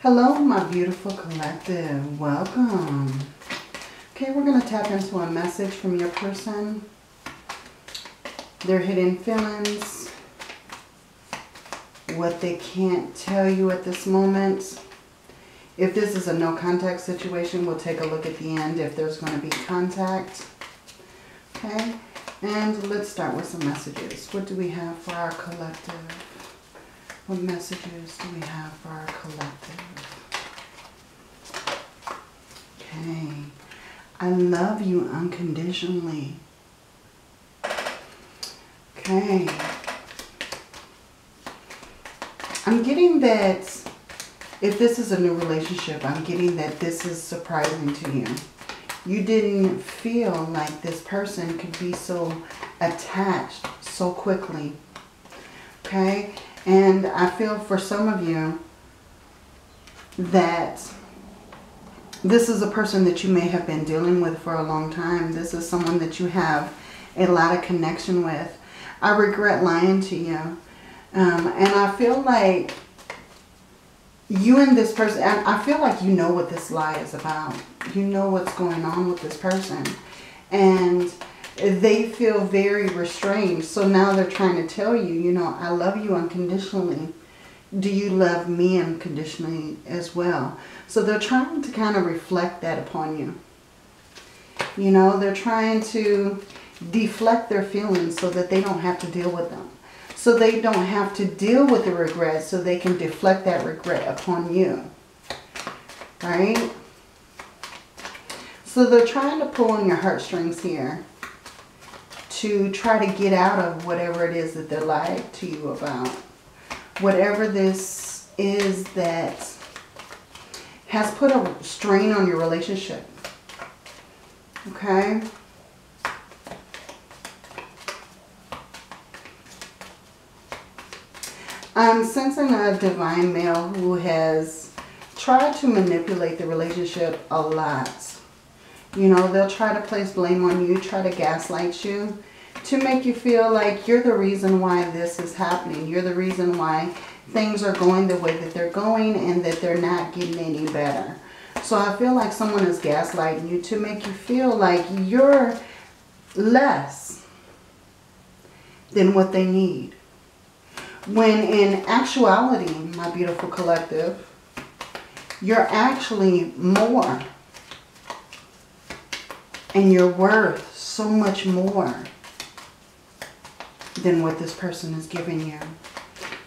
Hello, my beautiful collective. Welcome. Okay, we're going to tap into a message from your person. Their hidden feelings. What they can't tell you at this moment. If this is a no contact situation, we'll take a look at the end if there's going to be contact. Okay, and let's start with some messages. What do we have for our collective? What messages do we have for our collective? Okay. I love you unconditionally. Okay. I'm getting that if this is a new relationship, I'm getting that this is surprising to you. You didn't feel like this person could be so attached so quickly. Okay? And I feel for some of you that this is a person that you may have been dealing with for a long time. This is someone that you have a lot of connection with. I regret lying to you. Um, and I feel like you and this person, I feel like you know what this lie is about. You know what's going on with this person. And they feel very restrained. So now they're trying to tell you, you know, I love you unconditionally. Do you love me unconditionally as well? So they're trying to kind of reflect that upon you. You know, they're trying to deflect their feelings so that they don't have to deal with them. So they don't have to deal with the regret so they can deflect that regret upon you. Right? So they're trying to pull on your heartstrings here to try to get out of whatever it is that they're lied to you about. Whatever this is that has put a strain on your relationship. Okay? I'm sensing a divine male who has tried to manipulate the relationship a lot. You know, they'll try to place blame on you, try to gaslight you to make you feel like you're the reason why this is happening. You're the reason why things are going the way that they're going and that they're not getting any better. So I feel like someone is gaslighting you to make you feel like you're less than what they need. When in actuality, my beautiful collective, you're actually more. And you're worth so much more than what this person is giving you.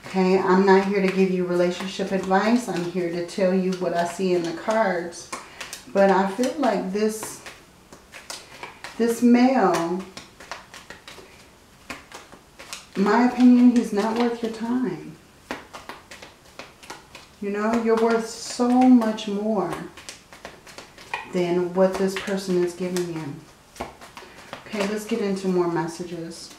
Okay, I'm not here to give you relationship advice. I'm here to tell you what I see in the cards. But I feel like this, this male, my opinion, he's not worth your time. You know, you're worth so much more than what this person is giving you. Okay, let's get into more messages.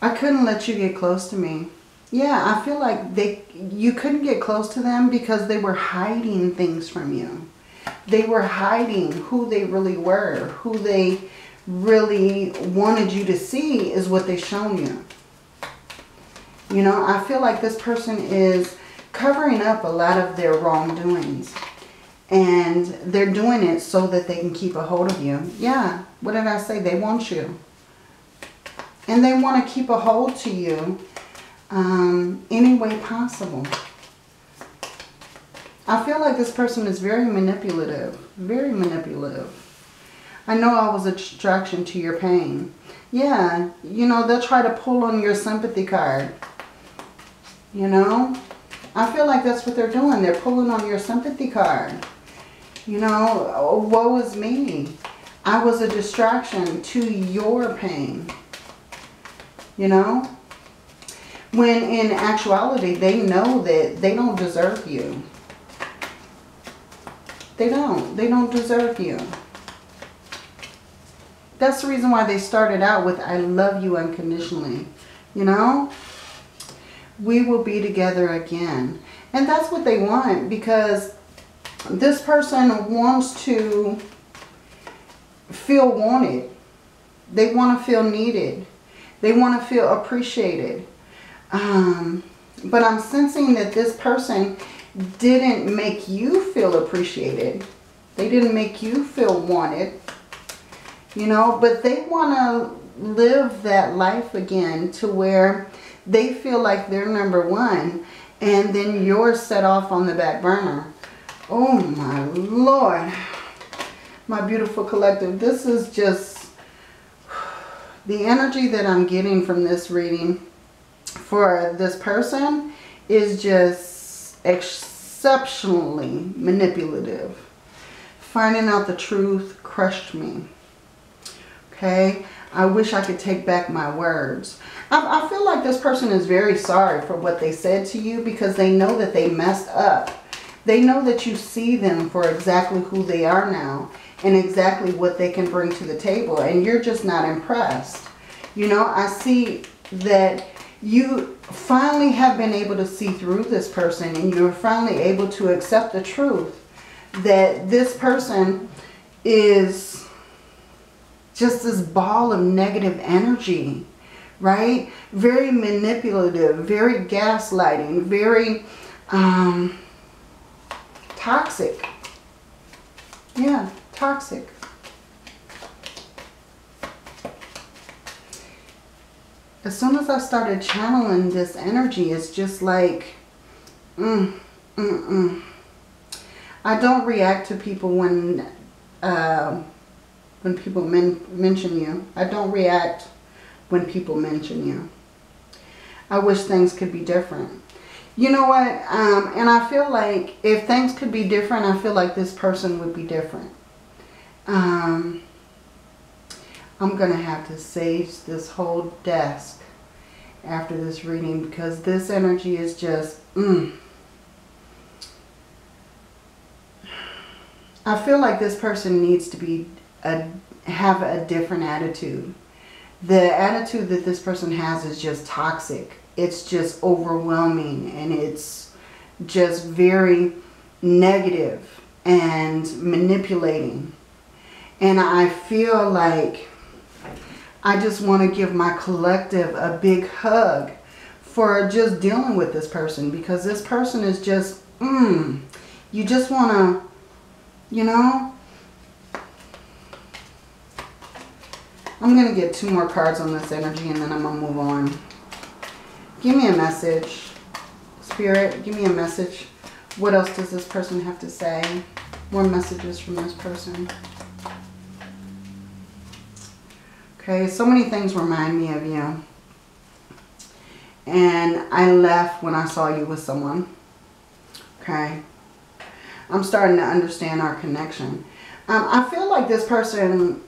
I couldn't let you get close to me. Yeah, I feel like they you couldn't get close to them because they were hiding things from you. They were hiding who they really were, who they really wanted you to see is what they shown you. You know, I feel like this person is covering up a lot of their wrongdoings. And they're doing it so that they can keep a hold of you. Yeah, what did I say? They want you. And they want to keep a hold to you um, any way possible. I feel like this person is very manipulative. Very manipulative. I know I was a distraction to your pain. Yeah, you know, they'll try to pull on your sympathy card. You know? I feel like that's what they're doing. They're pulling on your sympathy card. You know, oh, woe is me. I was a distraction to your pain you know? When in actuality, they know that they don't deserve you. They don't. They don't deserve you. That's the reason why they started out with, I love you unconditionally. You know? We will be together again. And that's what they want because this person wants to feel wanted. They want to feel needed. They want to feel appreciated. Um, but I'm sensing that this person didn't make you feel appreciated. They didn't make you feel wanted. You know, but they want to live that life again to where they feel like they're number one and then you're set off on the back burner. Oh my Lord. My beautiful collective, this is just the energy that I'm getting from this reading for this person is just exceptionally manipulative. Finding out the truth crushed me. Okay? I wish I could take back my words. I, I feel like this person is very sorry for what they said to you because they know that they messed up. They know that you see them for exactly who they are now and exactly what they can bring to the table. And you're just not impressed. You know, I see that you finally have been able to see through this person and you're finally able to accept the truth that this person is just this ball of negative energy, right? Very manipulative, very gaslighting, very um, toxic. Yeah, toxic. As soon as I started channeling this energy, it's just like, mm, mm, mm. I don't react to people when uh, when people men mention you. I don't react when people mention you. I wish things could be different. You know what? Um, and I feel like if things could be different, I feel like this person would be different. Um, I'm going to have to sage this whole desk after this reading because this energy is just, mm. I feel like this person needs to be a, have a different attitude. The attitude that this person has is just toxic. It's just overwhelming and it's just very negative and manipulating. And I feel like I just want to give my collective a big hug for just dealing with this person because this person is just, mm, you just want to, you know, I'm going to get two more cards on this energy and then I'm going to move on. Give me a message. Spirit, give me a message. What else does this person have to say? More messages from this person. Okay, so many things remind me of you. And I left when I saw you with someone. Okay. I'm starting to understand our connection. Um, I feel like this person,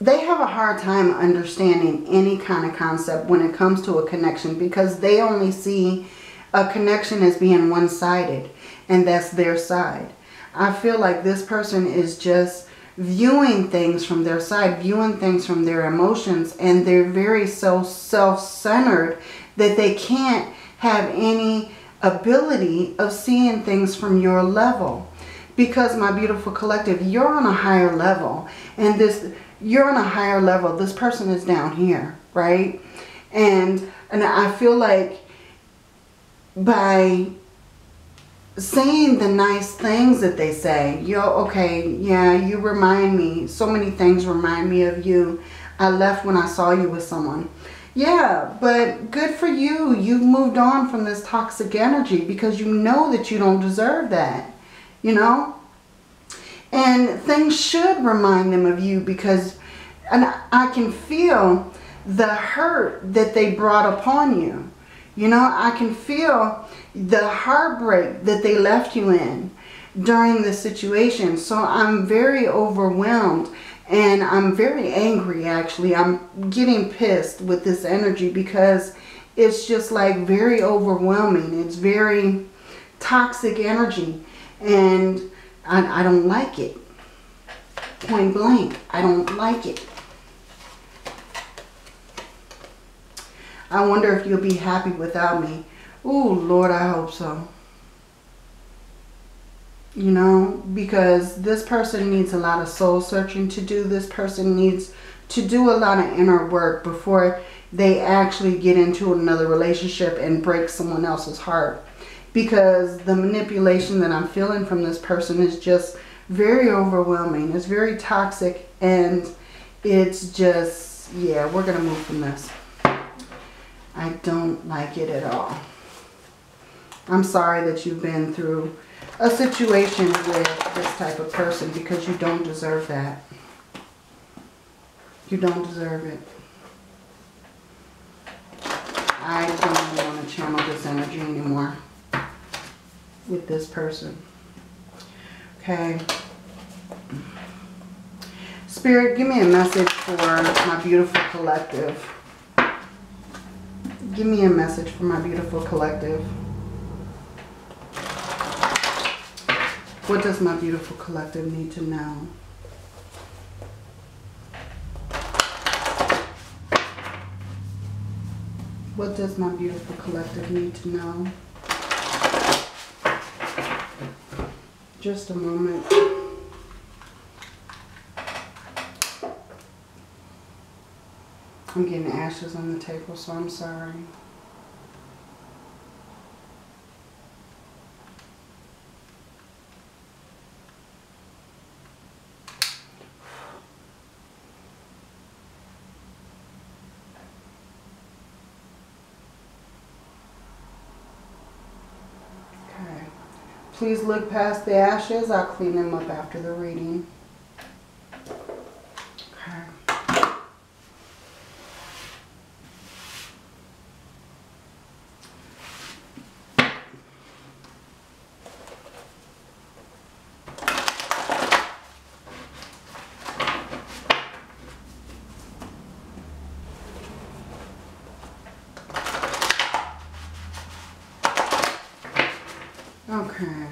they have a hard time understanding any kind of concept when it comes to a connection because they only see a connection as being one-sided and that's their side. I feel like this person is just viewing things from their side, viewing things from their emotions, and they're very so self-centered that they can't have any ability of seeing things from your level. Because my beautiful collective, you're on a higher level, and this you're on a higher level. This person is down here, right? And and I feel like by saying the nice things that they say. Yo, okay, yeah, you remind me. So many things remind me of you. I left when I saw you with someone. Yeah, but good for you. You've moved on from this toxic energy because you know that you don't deserve that. You know? And things should remind them of you because and I can feel the hurt that they brought upon you. You know, I can feel the heartbreak that they left you in during the situation. So I'm very overwhelmed and I'm very angry actually. I'm getting pissed with this energy because it's just like very overwhelming. It's very toxic energy and I, I don't like it. Point blank, I don't like it. I wonder if you'll be happy without me. Oh, Lord, I hope so. You know, because this person needs a lot of soul searching to do. This person needs to do a lot of inner work before they actually get into another relationship and break someone else's heart. Because the manipulation that I'm feeling from this person is just very overwhelming. It's very toxic and it's just, yeah, we're going to move from this. I don't like it at all. I'm sorry that you've been through a situation with this type of person because you don't deserve that. You don't deserve it. I don't want to channel this energy anymore with this person. Okay. Spirit, give me a message for my beautiful collective. Give me a message for my beautiful collective. What does my beautiful collective need to know? What does my beautiful collective need to know? Just a moment. I'm getting ashes on the table, so I'm sorry. Please look past the ashes. I'll clean them up after the reading. Okay.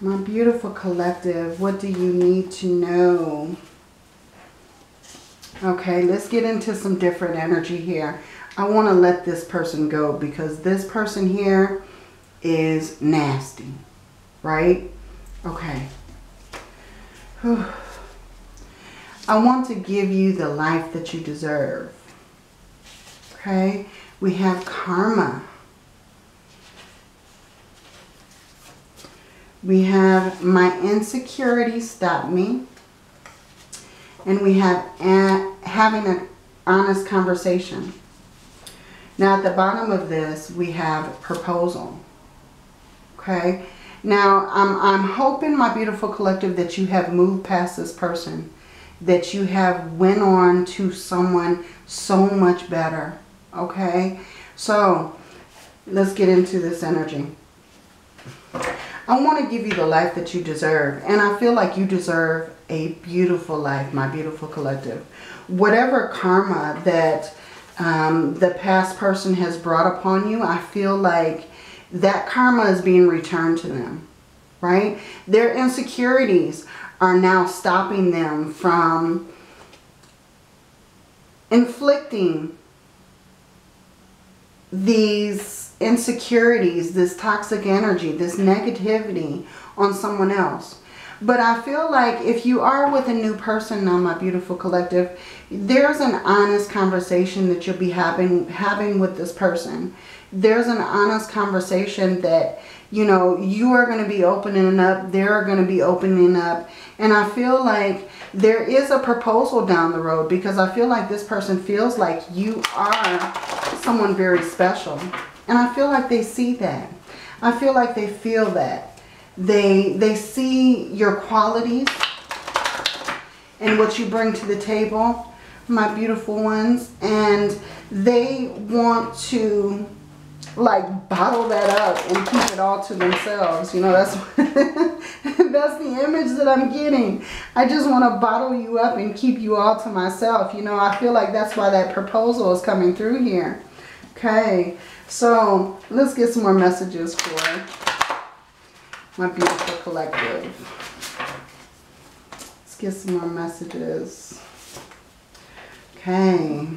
My beautiful collective, what do you need to know? Okay, let's get into some different energy here. I want to let this person go because this person here is nasty, right? Okay. Whew. I want to give you the life that you deserve. Okay, we have karma. We have my insecurity stop me. And we have having an honest conversation. Now at the bottom of this, we have proposal. Okay. Now I'm, I'm hoping, my beautiful collective, that you have moved past this person. That you have went on to someone so much better. Okay. So let's get into this energy. I want to give you the life that you deserve. And I feel like you deserve a beautiful life, my beautiful collective. Whatever karma that um, the past person has brought upon you, I feel like that karma is being returned to them, right? Their insecurities are now stopping them from inflicting these insecurities, this toxic energy, this negativity on someone else. But I feel like if you are with a new person on my beautiful collective, there's an honest conversation that you'll be having, having with this person. There's an honest conversation that, you know, you are going to be opening up. They're going to be opening up. And I feel like there is a proposal down the road because I feel like this person feels like you are someone very special. And I feel like they see that. I feel like they feel that. They, they see your qualities and what you bring to the table, my beautiful ones. And they want to like bottle that up and keep it all to themselves. You know, that's that's the image that I'm getting. I just want to bottle you up and keep you all to myself. You know, I feel like that's why that proposal is coming through here. Okay. So let's get some more messages for my beautiful collective. Let's get some more messages. Okay.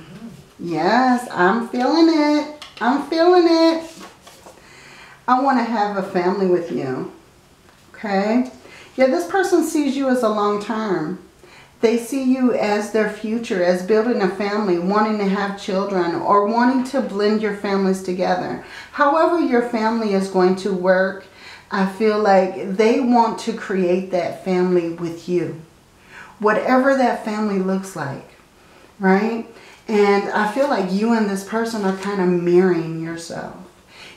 Yes, I'm feeling it. I'm feeling it. I want to have a family with you. Okay. Yeah, this person sees you as a long term. They see you as their future, as building a family, wanting to have children, or wanting to blend your families together. However your family is going to work, I feel like they want to create that family with you. Whatever that family looks like, right? And I feel like you and this person are kind of mirroring yourself.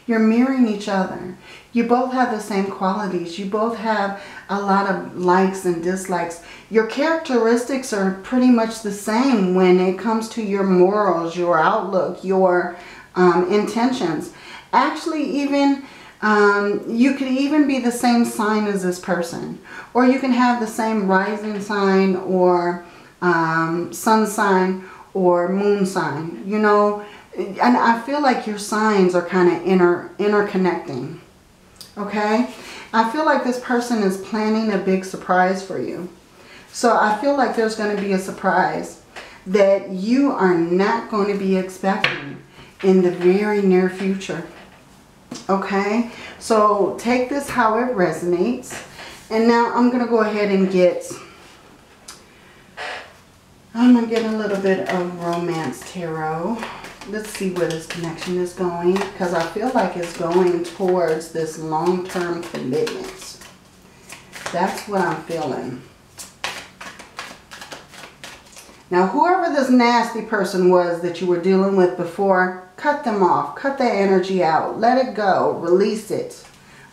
You're mirroring each other. You both have the same qualities. You both have a lot of likes and dislikes. Your characteristics are pretty much the same when it comes to your morals, your outlook, your um, intentions. Actually, even um, you could even be the same sign as this person. Or you can have the same rising sign or um, sun sign or moon sign. You know, and I feel like your signs are kind of inter interconnecting. Okay? I feel like this person is planning a big surprise for you. So I feel like there's going to be a surprise that you are not going to be expecting in the very near future. Okay? So take this how it resonates. And now I'm going to go ahead and get I'm going to get a little bit of Romance Tarot. Let's see where this connection is going. Because I feel like it's going towards this long-term commitment. That's what I'm feeling. Now, whoever this nasty person was that you were dealing with before, cut them off. Cut that energy out. Let it go. Release it.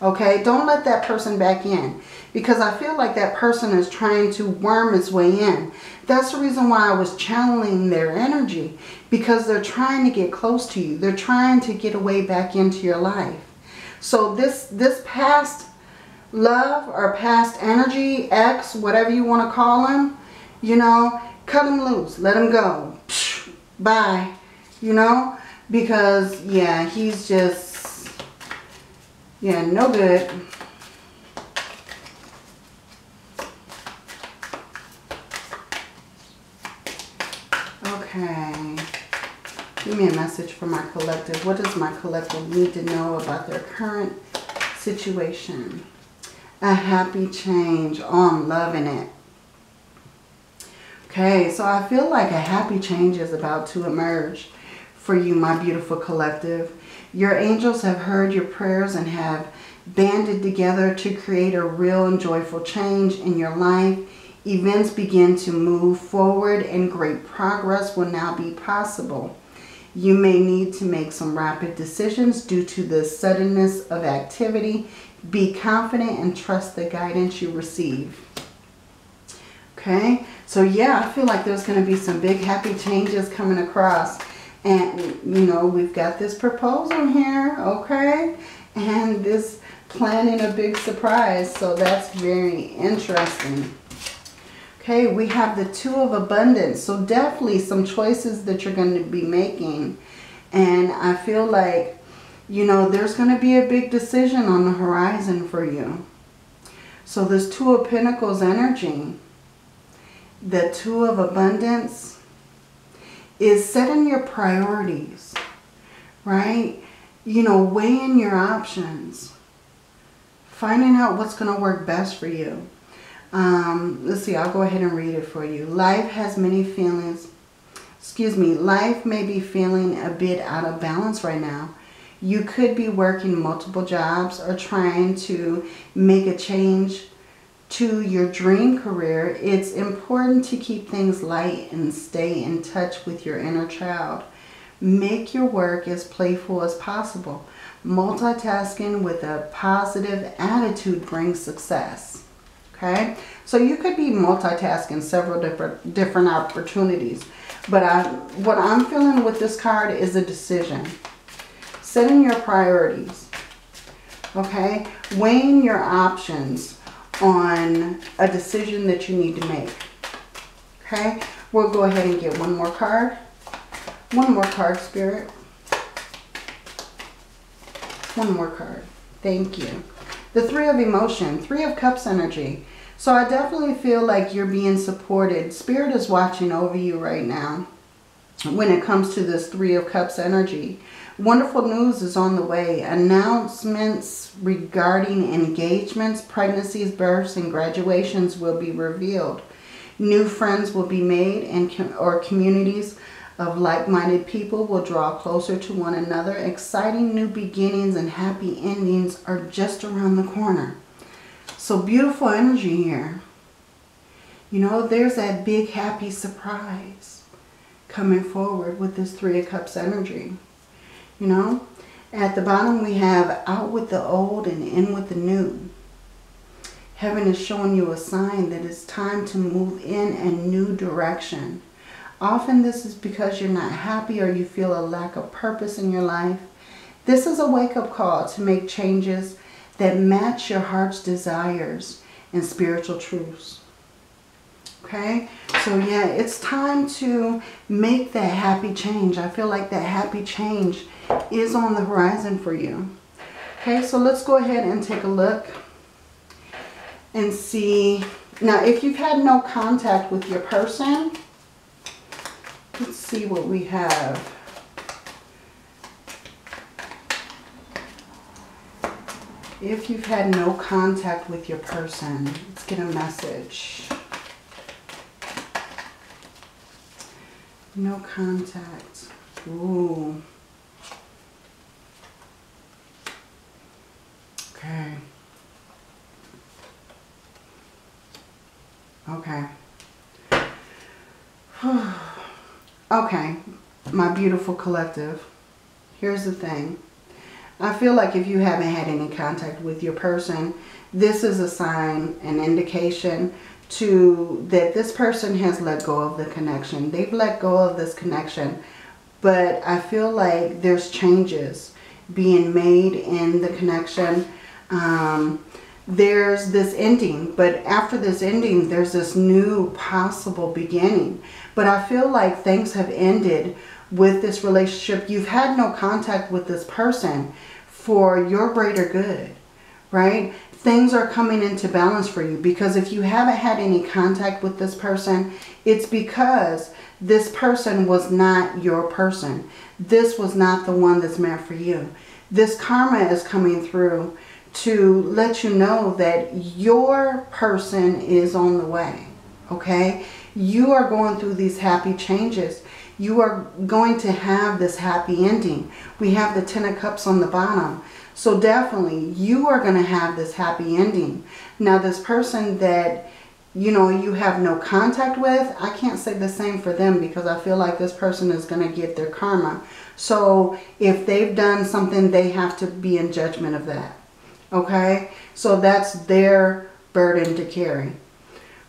Okay? Don't let that person back in. Because I feel like that person is trying to worm its way in. That's the reason why I was channeling their energy. Because they're trying to get close to you. They're trying to get away back into your life. So this, this past love or past energy, X, whatever you want to call him, you know, cut him loose. Let him go. Bye. You know? Because, yeah, he's just, yeah, no good. Okay. Give me a message for my collective. What does my collective need to know about their current situation? A happy change. Oh, I'm loving it. Okay, so I feel like a happy change is about to emerge for you, my beautiful collective. Your angels have heard your prayers and have banded together to create a real and joyful change in your life Events begin to move forward and great progress will now be possible. You may need to make some rapid decisions due to the suddenness of activity. Be confident and trust the guidance you receive. Okay, so yeah, I feel like there's going to be some big happy changes coming across. And, you know, we've got this proposal here, okay? And this planning a big surprise. So that's very interesting. Okay, we have the Two of Abundance. So definitely some choices that you're going to be making. And I feel like, you know, there's going to be a big decision on the horizon for you. So this Two of Pentacles energy, the Two of Abundance, is setting your priorities, right? You know, weighing your options. Finding out what's going to work best for you. Um, let's see, I'll go ahead and read it for you. Life has many feelings. Excuse me, life may be feeling a bit out of balance right now. You could be working multiple jobs or trying to make a change to your dream career. It's important to keep things light and stay in touch with your inner child. Make your work as playful as possible. Multitasking with a positive attitude brings success okay? So you could be multitasking several different different opportunities. But I, what I'm feeling with this card is a decision. Setting your priorities, okay? Weighing your options on a decision that you need to make, okay? We'll go ahead and get one more card. One more card, Spirit. One more card. Thank you. The Three of Emotion, Three of Cups energy. So I definitely feel like you're being supported. Spirit is watching over you right now when it comes to this Three of Cups energy. Wonderful news is on the way. Announcements regarding engagements, pregnancies, births, and graduations will be revealed. New friends will be made and com or communities of like-minded people will draw closer to one another. Exciting new beginnings and happy endings are just around the corner. So beautiful energy here. You know, there's that big happy surprise coming forward with this Three of Cups energy. You know, at the bottom we have out with the old and in with the new. Heaven is showing you a sign that it's time to move in a new direction. Often this is because you're not happy or you feel a lack of purpose in your life. This is a wake-up call to make changes that match your heart's desires and spiritual truths. Okay, so yeah, it's time to make that happy change. I feel like that happy change is on the horizon for you. Okay, so let's go ahead and take a look and see. Now, if you've had no contact with your person, let's see what we have. If you've had no contact with your person, let's get a message. No contact. Ooh. Okay. Okay. okay, my beautiful collective. Here's the thing. I feel like if you haven't had any contact with your person, this is a sign, an indication to that this person has let go of the connection. They've let go of this connection, but I feel like there's changes being made in the connection. Um, there's this ending, but after this ending, there's this new possible beginning. But I feel like things have ended with this relationship. You've had no contact with this person for your greater good, right? things are coming into balance for you because if you haven't had any contact with this person, it's because this person was not your person. This was not the one that's meant for you. This karma is coming through to let you know that your person is on the way. Okay? You are going through these happy changes. You are going to have this happy ending. We have the Ten of Cups on the bottom. So definitely you are going to have this happy ending. Now this person that you know you have no contact with, I can't say the same for them because I feel like this person is going to get their karma. So if they've done something, they have to be in judgment of that. Okay? So that's their burden to carry.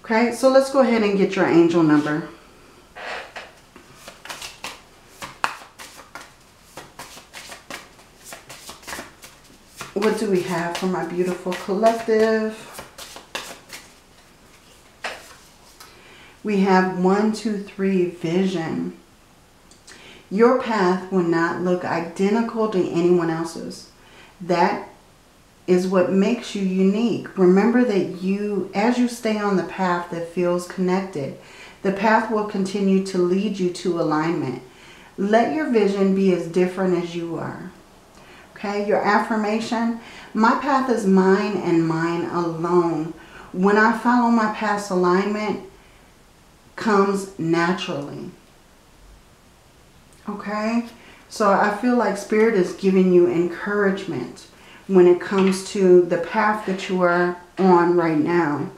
Okay? So let's go ahead and get your angel number. What do we have for my beautiful collective? We have one, two, three, vision. Your path will not look identical to anyone else's. That is what makes you unique. Remember that you, as you stay on the path that feels connected, the path will continue to lead you to alignment. Let your vision be as different as you are. Okay, your affirmation, my path is mine and mine alone. When I follow my past alignment, comes naturally. Okay, so I feel like Spirit is giving you encouragement when it comes to the path that you are on right now.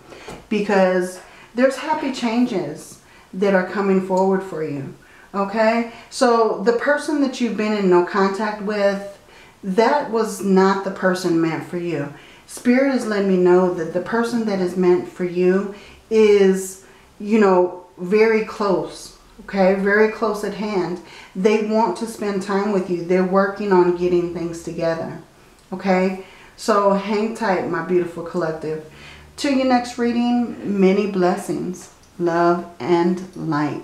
Because there's happy changes that are coming forward for you. Okay, so the person that you've been in no contact with, that was not the person meant for you. Spirit is letting me know that the person that is meant for you is, you know, very close. Okay, very close at hand. They want to spend time with you. They're working on getting things together. Okay, so hang tight, my beautiful collective. To your next reading, many blessings, love, and light.